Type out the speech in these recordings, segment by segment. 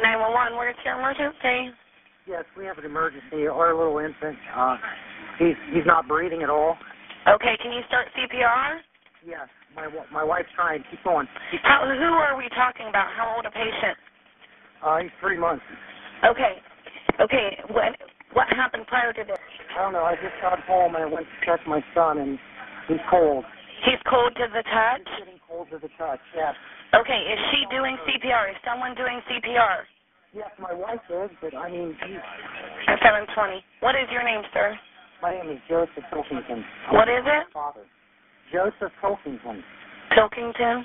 911, where's your emergency? Yes, we have an emergency. Our little infant, uh, he's he's not breathing at all. Okay, can you start CPR? Yes, my my wife's trying. Keep going. Keep How, who are we talking about? How old a patient? Uh, he's three months. Okay. Okay, what what happened prior to this? I don't know. I just got home and I went to check my son, and he's cold. He's cold to the touch? He's getting cold to the touch. Yes. Okay, is she doing CPR? Is someone doing CPR? Yes, my wife is, but I mean, At 720. What is your name, sir? my name is Joseph Pilkington. What is it? Father. Joseph Pilkington. Pilkington?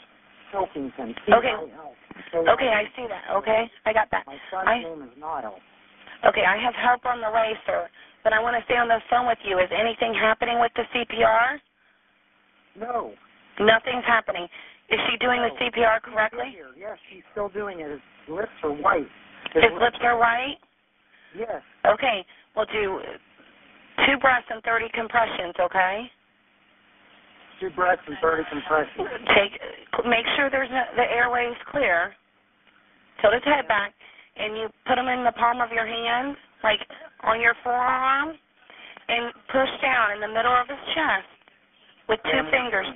Pilkington. Okay. Okay, I see that. Okay, I got that. My son's I- name is Niall. Okay, I have help on the way, sir. But I want to stay on the phone with you. Is anything happening with the CPR? No. Nothing's happening. Is she doing the oh. CPR correctly? Yes, she's still doing it. His lips are white. His lips are white? Yes. Okay, we'll do two breaths and 30 compressions, okay? Two breaths and 30 compressions. Take, make sure there's no, the airways clear. Tilt his head back, and you put them in the palm of your hand, like on your forearm, and push down in the middle of his chest with two Yeah, fingers.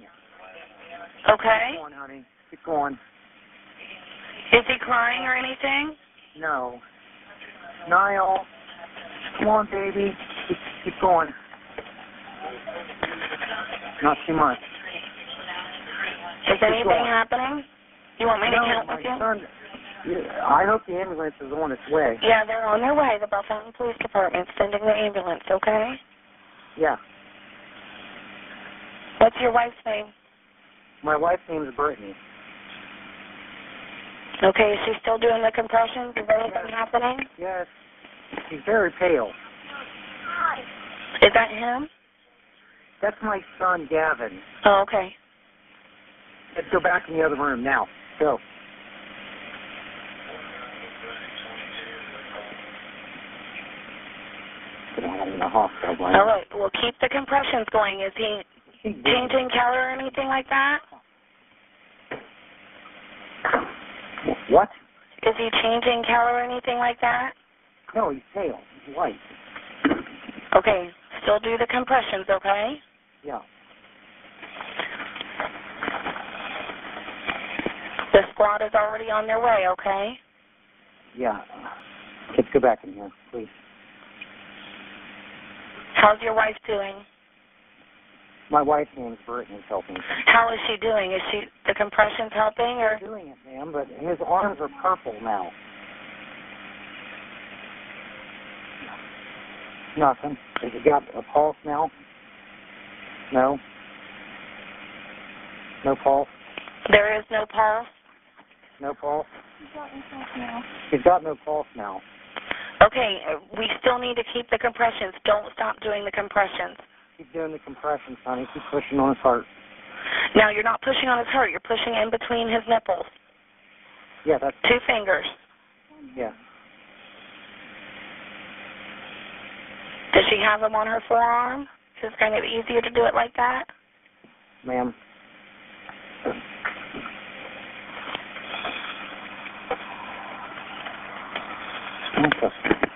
Keep Okay? going, honey. Keep going. Is he crying or anything? No. Niall. Come on, baby. Keep, keep going. Not too much. Is Keep anything going. happening? You want me to no, count my with you? son. Yeah, I hope the ambulance is on its way. Yeah, they're on their way. The Fountain Police Department sending the ambulance, okay? Yeah. What's your wife's name? My wife's name is Brittany. Okay, is she still doing the compressions? Is anything happening? Yes. He's very pale. Is that him? That's my son, Gavin. Oh, okay. Let's go back in the other room now. Go. Get out in the hospital, Brian. All right, well, keep the compressions going. Is he changing color or anything like that? What? Is he changing color or anything like that? No, he's pale. He's white. Okay, still do the compressions, okay? Yeah. The squad is already on their way, okay? Yeah. Let's go back in here, please. How's your wife doing? My wife's name is Brittany Helping. How is she doing? Is she the compressions helping or doing it, ma'am, but his arms are purple now. Nothing. Has he got a pulse now? No. No pulse. there is no pulse? No pulse. He's got no pulse now. He's got no pulse now. Okay, uh, we still need to keep the compressions. Don't stop doing the compressions. Keep doing the compressions, honey. Keep pushing on his heart. Now, you're not pushing on his heart. You're pushing in between his nipples. Yeah, that's Two fingers. yeah. Does she have them on her forearm? Is it kind of easier to do it like that? Ma'am. Okay.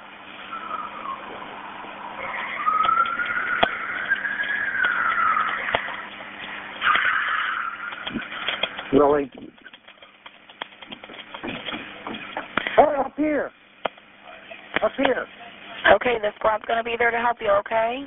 Really? Oh, up here. Up here. Okay, the squad's going to be there to help you, okay?